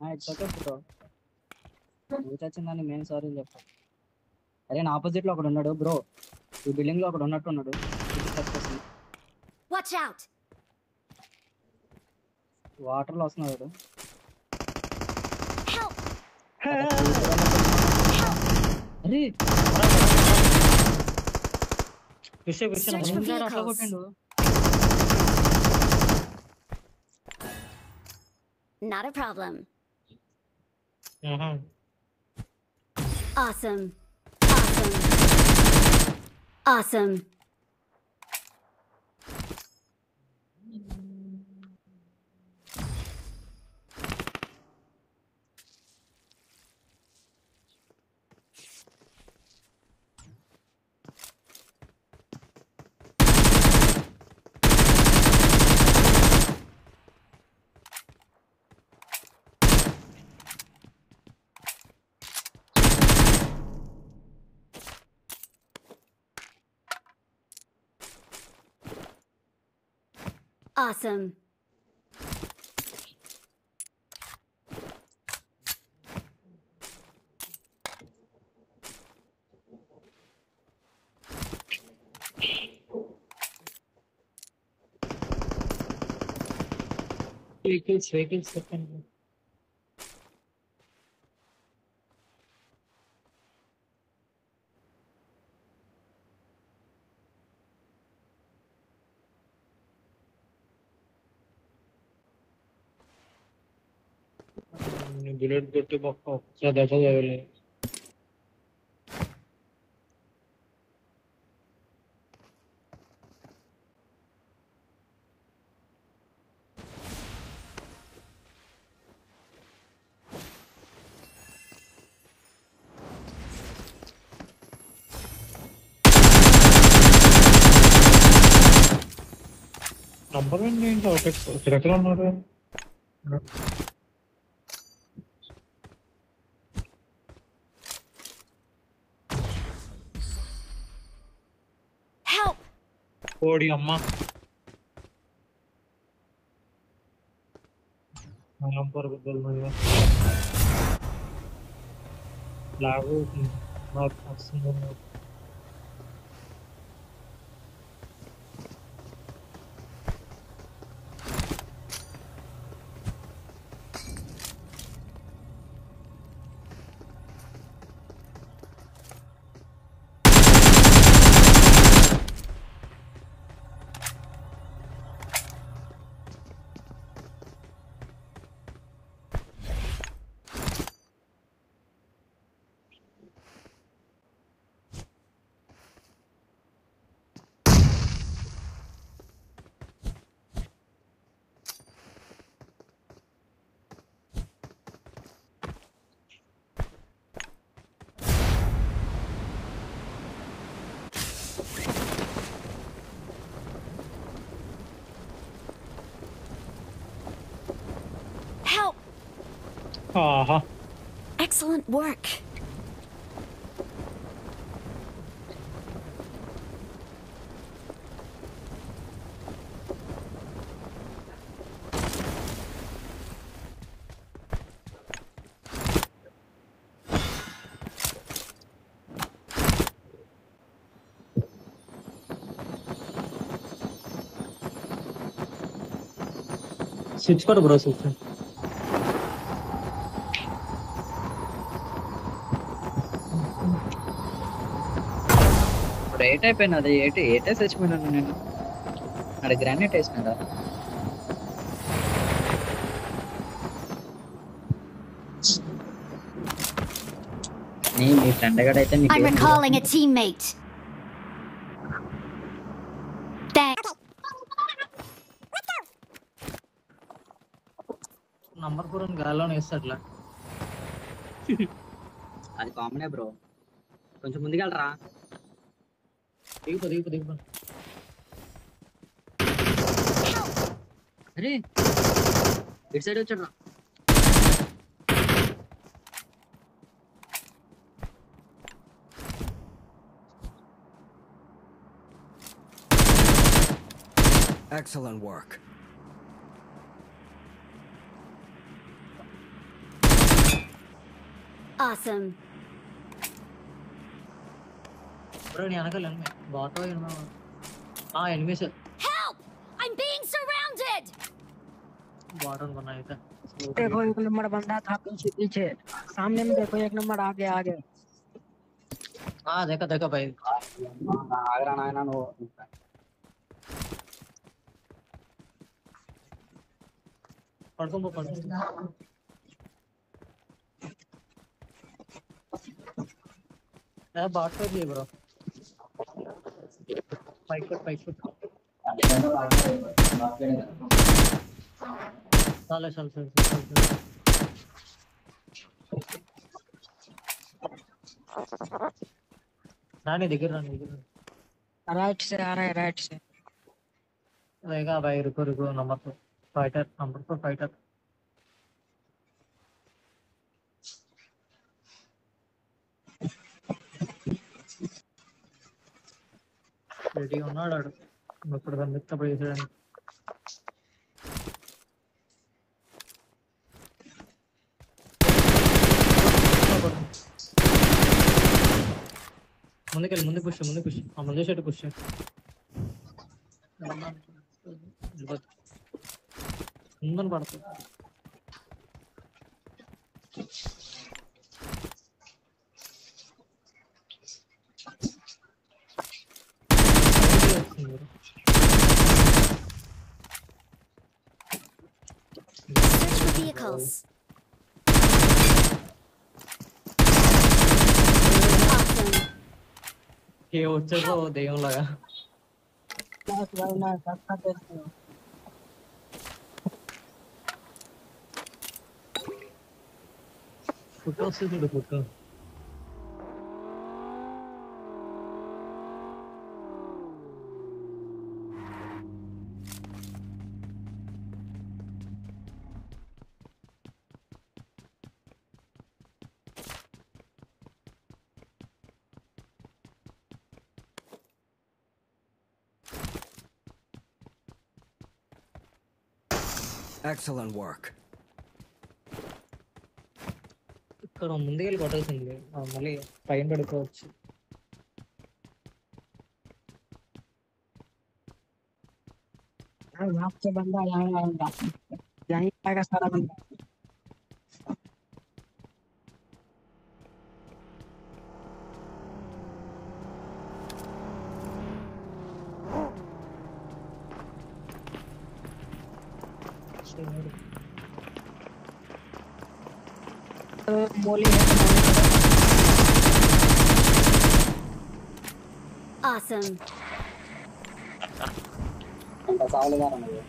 It's okay bro నువ్వు చచ్చిందని మేము sorry చెప్తాం అరే నా ఆపోజిట్లో ఒకడు ఉన్నాడు బ్రో ఈ బిల్డింగ్లో ఒకడు ఉన్నట్టు ఉన్నాడు! వాటర్లో వస్తున్నాడు! అరే అట్లా. కొట్టిండు. Not a problem. ఆహా Awesome. Awesome. Awesome. Awesome. We can second. Bullet కొట్టి మొక్క ఒకసారి దెబ్బ తగలేదు నంబర్ ఏంటి ఒకటి ఎక్కడ ఉన్నారు ஓடி அம்மா நம்பர் बदल में लागू मत सुनो Aww. Excellent work. स्विच करो ब्रो स्विच ఇప్పుడు ఏట్ అయిపోయినది ఏటి? ఏటే చచ్చిపోయినాను నేను? అక్కడ గ్రానైట్ వేసినాడా? నీ మీ ఫ్రెండ్ గడ అయితే మీకు I'm recalling a teammate. Thanks. Number కూడా గాల్లోనే వేస్తాట్లా అది కామనే బ్రో కొంచెం ముందుకెళ్ళరా. देखो देखो देखो अरे साइड चल रहा Excellent work. Awesome. బ్రో నీ వెనకాల ఎనిమి బాటో ఆ enemies Help! I'm being surrounded! Bot అనుకున్నా అయితే देखो एक नंबर बंदा था पीछे पीछे सामने में देखो एक नंबर आगे आगे ఆ దేక దేక బై ఆగరా నాయన నువ్వు పడుకోబో పడుకో ఏ బాట్ పేరు చేయి bro పైక్ five foot five foot चल चल चल चल। रानी दिख रानी दिख राइट से आ रहा है राइट से। रहेगा भाई रुको रुको नंबर तो, पर फाइटर नंबर तो पर फाइटर రెడీ ఉన్నాడు ఆడు ఇప్పుడు కనిపిస్తప్పుడు చేసాడు ముందుకెళ్ళి ముందు పుష్ ముందు పుష్ ఆ ముందు షర్ట్ పుష్ ముందని పడుతుంది miles. Awesome. 걔 어쩌고 내 연락아. 그 버스들도 볼까? Excellent work. ఇక్కడ ముందుకెళ్ళి కొట్టాల్సింది మళ్ళీ పైన పడుకోవచ్చు నాకు బందా యంగ్ లాగా సరే Awesome. அந்த சாவல தான் நம்ம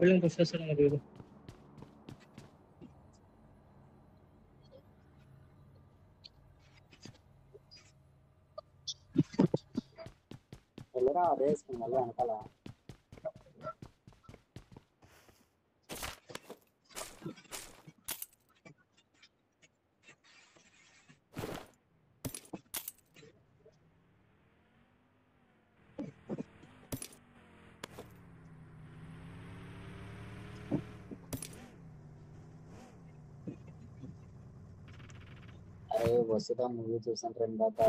விழுங்க சொல்லுங்க వేసుకుని మళ్ళీ వెనకాల? అరే వసుదా మూవీ చూసాను రెండు దాకా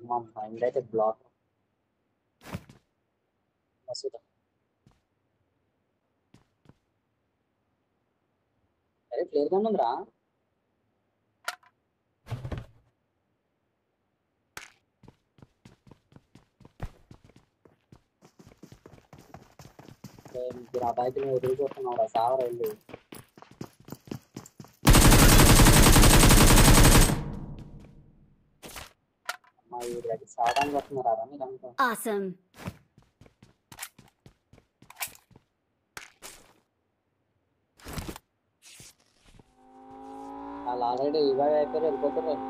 మా మైండ్ అయితే బ్లాక్ ఎరగనుందిరా ఆ బైక్ మీద తిరిగిపోతున్నావురా సావరా వెళ్ళి. అమ్మా వీడికి సావడానికి వస్తున్నారా మీరు వాళ్ళు ఆల్రెడీ ఇవాళ అయిపోయారు వెళ్ళిపోతున్నారు.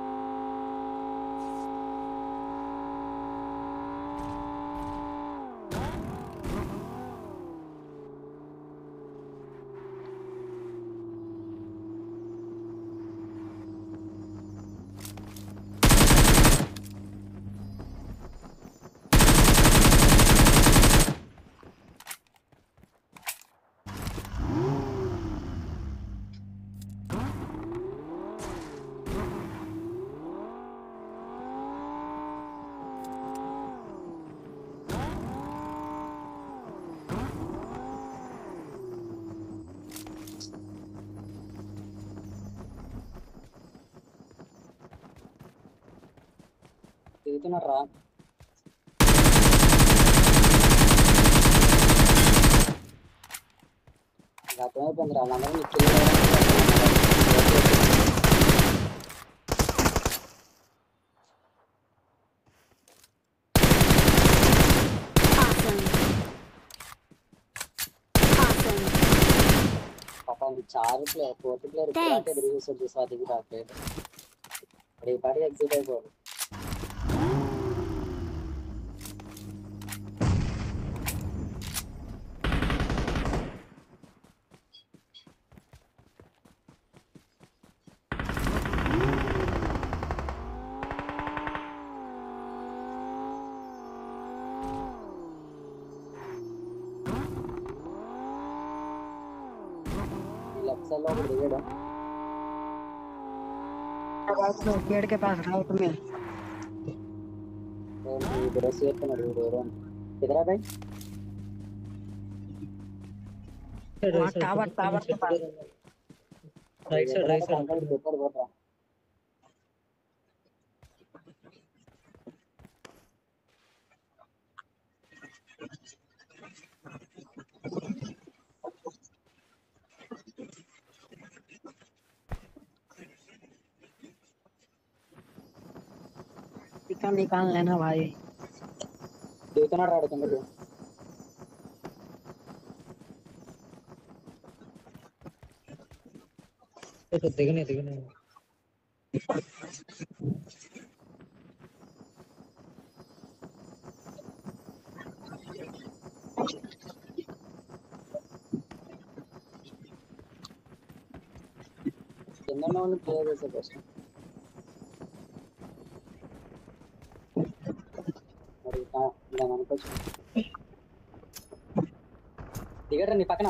से इतना रात जाते हैं पंद्रह नंबर निकल चार प्लेयर फोर्थ प्लेयर दूसरा दिख रहा है बड़ी बड़ी एग्जिट है चलो ब्रिगेड है पेड़ के पास राइट में इधर से एक ना दूर और किधर है भाई टावर टावर के पास राइट साइड राइट साइड ऊपर बढ़ रहा कम निकाल लेना भाई देखना रहा तुम लोग तो देखने देखने என்ன ஒன்று தேவை சார் దాని అనుకోవచ్చు దిగట్రా నీ పక్కన